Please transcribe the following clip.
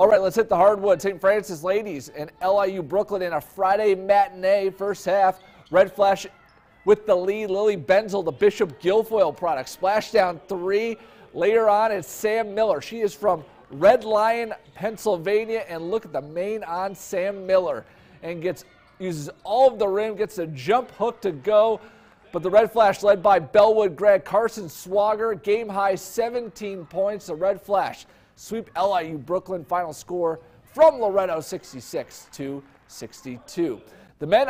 All right, let's hit the hardwood. St. Francis ladies and LIU Brooklyn in a Friday matinee first half. Red Flash with the lead. Lily Benzel, the Bishop Guilfoyle product. Splashdown three. Later on, it's Sam Miller. She is from Red Lion, Pennsylvania. And look at the mane on Sam Miller. And gets uses all of the rim, gets a jump hook to go. But the Red Flash led by Bellwood grad Karson Swogger. Game high 17 points. The Red Flash sweep LIU Brooklyn final score from Loretto 66 to 62. The men